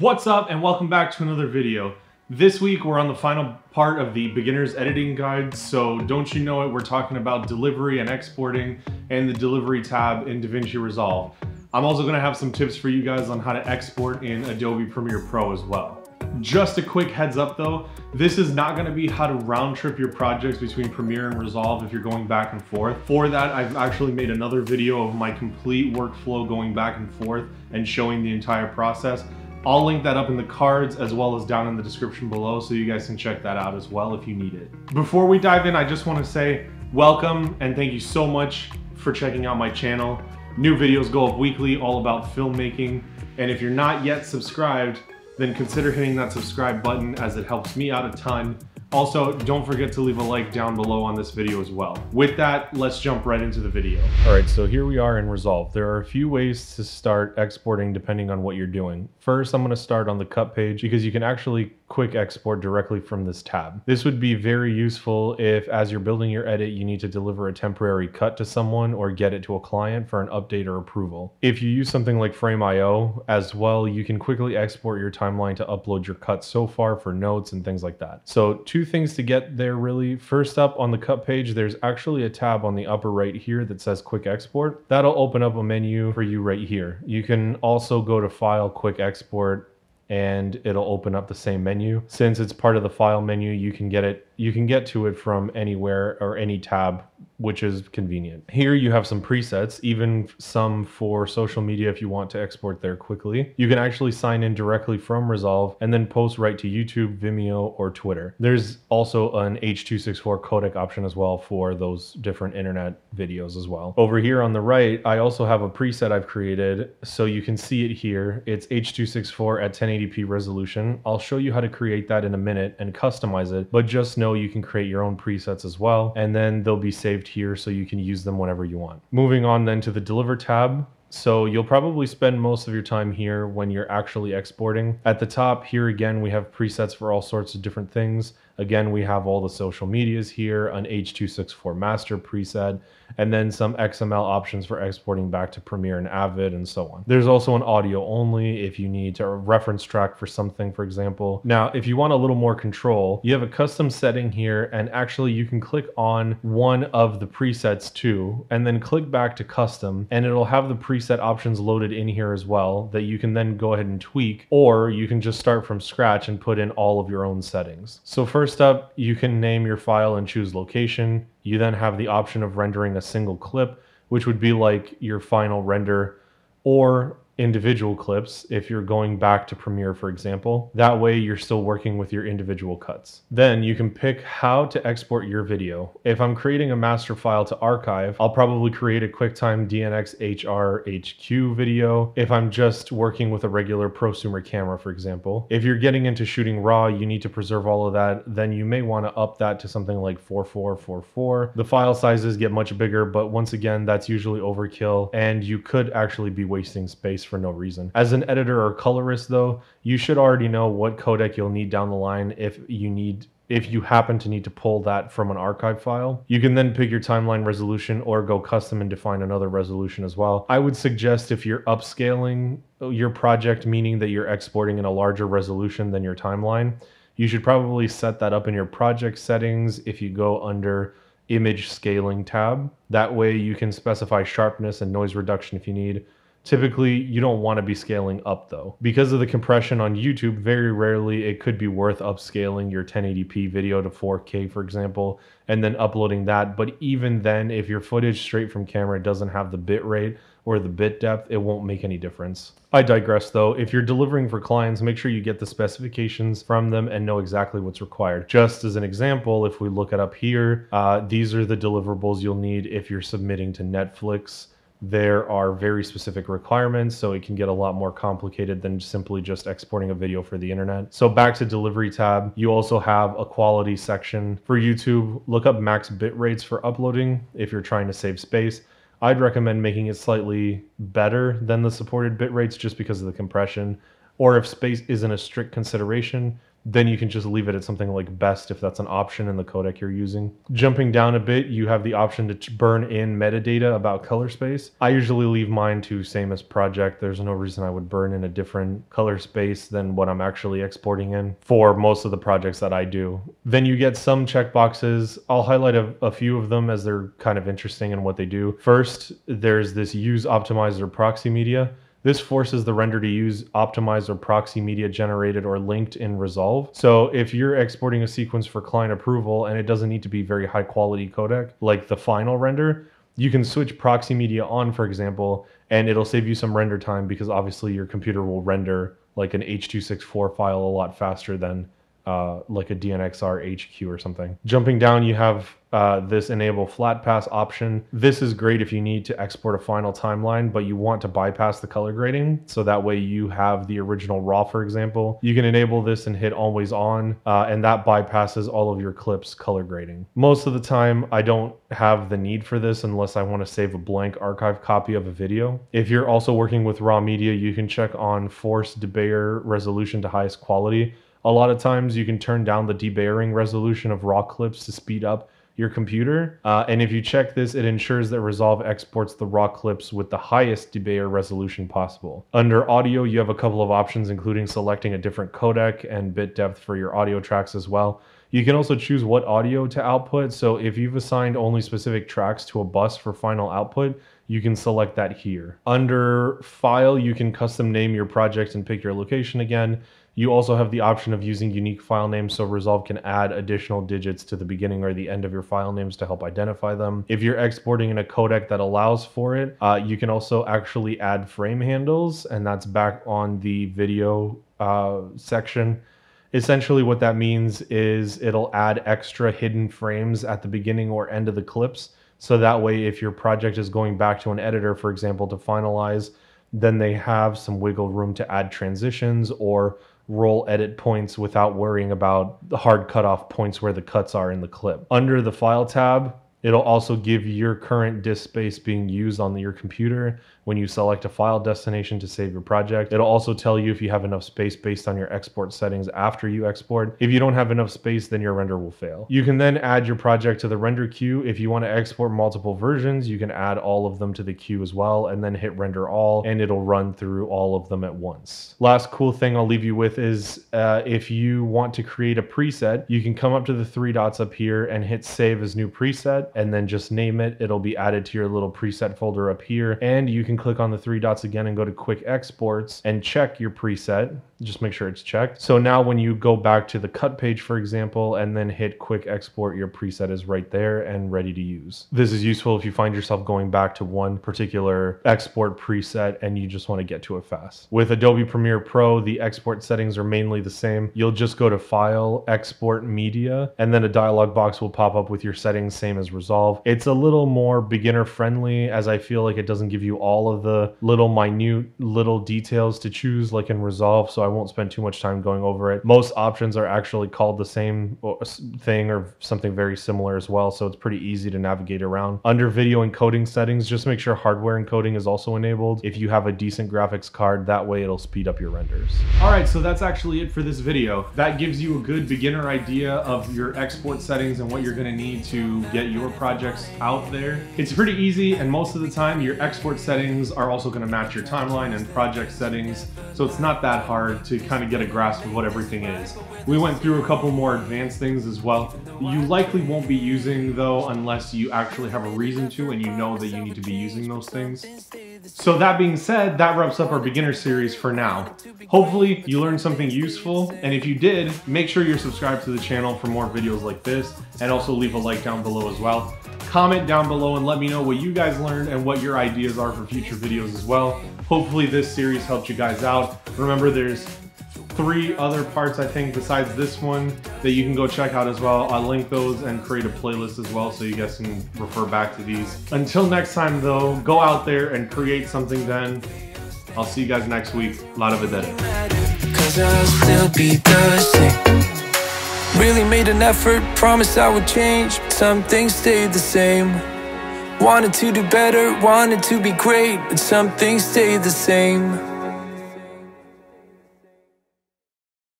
What's up and welcome back to another video. This week we're on the final part of the beginner's editing guide, so don't you know it, we're talking about delivery and exporting and the delivery tab in DaVinci Resolve. I'm also gonna have some tips for you guys on how to export in Adobe Premiere Pro as well. Just a quick heads up though, this is not gonna be how to round trip your projects between Premiere and Resolve if you're going back and forth. For that, I've actually made another video of my complete workflow going back and forth and showing the entire process. I'll link that up in the cards as well as down in the description below so you guys can check that out as well if you need it. Before we dive in, I just wanna say welcome and thank you so much for checking out my channel. New videos go up weekly all about filmmaking. And if you're not yet subscribed, then consider hitting that subscribe button as it helps me out a ton also, don't forget to leave a like down below on this video as well. With that, let's jump right into the video. All right, so here we are in Resolve. There are a few ways to start exporting depending on what you're doing. First, I'm gonna start on the cut page because you can actually quick export directly from this tab. This would be very useful if as you're building your edit, you need to deliver a temporary cut to someone or get it to a client for an update or approval. If you use something like Frame.io as well, you can quickly export your timeline to upload your cut so far for notes and things like that. So two things to get there really. First up on the cut page, there's actually a tab on the upper right here that says quick export. That'll open up a menu for you right here. You can also go to file quick export and it'll open up the same menu. Since it's part of the file menu, you can get it you can get to it from anywhere or any tab which is convenient. Here you have some presets, even some for social media if you want to export there quickly. You can actually sign in directly from Resolve and then post right to YouTube, Vimeo, or Twitter. There's also an H.264 codec option as well for those different internet videos as well. Over here on the right, I also have a preset I've created so you can see it here. It's H.264 at 1080p resolution. I'll show you how to create that in a minute and customize it, but just know you can create your own presets as well, and then they'll be saved here so you can use them whenever you want. Moving on then to the deliver tab. So you'll probably spend most of your time here when you're actually exporting. At the top here again, we have presets for all sorts of different things. Again, we have all the social medias here, an H.264 master preset, and then some XML options for exporting back to Premiere and Avid and so on. There's also an audio only if you need to reference track for something, for example. Now, if you want a little more control, you have a custom setting here and actually you can click on one of the presets too, and then click back to custom and it'll have the preset options loaded in here as well that you can then go ahead and tweak, or you can just start from scratch and put in all of your own settings. So First up, you can name your file and choose location. You then have the option of rendering a single clip, which would be like your final render, or individual clips if you're going back to Premiere, for example. That way you're still working with your individual cuts. Then you can pick how to export your video. If I'm creating a master file to archive, I'll probably create a QuickTime DNX HR HQ video if I'm just working with a regular prosumer camera, for example. If you're getting into shooting RAW, you need to preserve all of that, then you may want to up that to something like 4444. The file sizes get much bigger, but once again, that's usually overkill and you could actually be wasting space for no reason. As an editor or colorist though, you should already know what codec you'll need down the line if you need if you happen to need to pull that from an archive file. You can then pick your timeline resolution or go custom and define another resolution as well. I would suggest if you're upscaling your project, meaning that you're exporting in a larger resolution than your timeline, you should probably set that up in your project settings if you go under image scaling tab. That way you can specify sharpness and noise reduction if you need Typically, you don't want to be scaling up though. Because of the compression on YouTube, very rarely it could be worth upscaling your 1080p video to 4K, for example, and then uploading that. But even then, if your footage straight from camera doesn't have the bit rate or the bit depth, it won't make any difference. I digress though. If you're delivering for clients, make sure you get the specifications from them and know exactly what's required. Just as an example, if we look it up here, uh, these are the deliverables you'll need if you're submitting to Netflix there are very specific requirements, so it can get a lot more complicated than simply just exporting a video for the internet. So back to delivery tab, you also have a quality section. For YouTube, look up max bit rates for uploading if you're trying to save space. I'd recommend making it slightly better than the supported bit rates just because of the compression. Or if space isn't a strict consideration, then you can just leave it at something like best if that's an option in the codec you're using. Jumping down a bit, you have the option to burn in metadata about color space. I usually leave mine to same as project. There's no reason I would burn in a different color space than what I'm actually exporting in for most of the projects that I do. Then you get some checkboxes. I'll highlight a, a few of them as they're kind of interesting in what they do. First, there's this use optimizer proxy media. This forces the render to use optimized or proxy media generated or linked in Resolve. So if you're exporting a sequence for client approval and it doesn't need to be very high quality codec like the final render, you can switch proxy media on, for example, and it'll save you some render time because obviously your computer will render like an H.264 file a lot faster than uh, like a DNxHR HQ or something. Jumping down, you have uh, this enable flat pass option. This is great if you need to export a final timeline, but you want to bypass the color grading. So that way you have the original RAW, for example. You can enable this and hit always on, uh, and that bypasses all of your clips color grading. Most of the time, I don't have the need for this unless I want to save a blank archive copy of a video. If you're also working with raw media, you can check on force debayer resolution to highest quality. A lot of times you can turn down the debayering resolution of raw clips to speed up your computer. Uh, and if you check this, it ensures that Resolve exports the raw clips with the highest debayer resolution possible. Under audio, you have a couple of options, including selecting a different codec and bit depth for your audio tracks as well. You can also choose what audio to output. So if you've assigned only specific tracks to a bus for final output, you can select that here. Under file, you can custom name your project and pick your location again. You also have the option of using unique file names, so Resolve can add additional digits to the beginning or the end of your file names to help identify them. If you're exporting in a codec that allows for it, uh, you can also actually add frame handles, and that's back on the video uh, section. Essentially, what that means is it'll add extra hidden frames at the beginning or end of the clips. So that way, if your project is going back to an editor, for example, to finalize, then they have some wiggle room to add transitions or roll edit points without worrying about the hard cutoff points where the cuts are in the clip. Under the file tab, It'll also give your current disk space being used on your computer when you select a file destination to save your project. It'll also tell you if you have enough space based on your export settings after you export. If you don't have enough space, then your render will fail. You can then add your project to the render queue. If you want to export multiple versions, you can add all of them to the queue as well and then hit render all and it'll run through all of them at once. Last cool thing I'll leave you with is uh, if you want to create a preset, you can come up to the three dots up here and hit save as new preset and then just name it. It'll be added to your little preset folder up here. And you can click on the three dots again and go to quick exports and check your preset. Just make sure it's checked. So now when you go back to the cut page, for example, and then hit quick export, your preset is right there and ready to use. This is useful if you find yourself going back to one particular export preset and you just want to get to it fast. With Adobe Premiere Pro, the export settings are mainly the same. You'll just go to File, Export Media, and then a dialog box will pop up with your settings, same as Resolve. It's a little more beginner friendly as I feel like it doesn't give you all of the little minute little details to choose like in Resolve, so I won't spend too much time going over it. Most options are actually called the same thing or something very similar as well, so it's pretty easy to navigate around. Under video encoding settings, just make sure hardware encoding is also enabled. If you have a decent graphics card, that way it'll speed up your renders. All right, so that's actually it for this video. That gives you a good beginner idea of your export settings and what you're gonna need to get your projects out there. It's pretty easy, and most of the time your export settings are also gonna match your timeline and project settings, so it's not that hard to kind of get a grasp of what everything is. We went through a couple more advanced things as well. You likely won't be using though unless you actually have a reason to and you know that you need to be using those things. So that being said, that wraps up our beginner series for now. Hopefully you learned something useful, and if you did, make sure you're subscribed to the channel for more videos like this, and also leave a like down below as well. Comment down below and let me know what you guys learned and what your ideas are for future videos as well. Hopefully this series helped you guys out. Remember there's three other parts, I think, besides this one that you can go check out as well. I'll link those and create a playlist as well so you guys can refer back to these. Until next time, though, go out there and create something then. I'll see you guys next week. La vedere. Really made an effort, promised I would change. Some things stayed the same. Wanted to do better, wanted to be great, but some things stayed the same.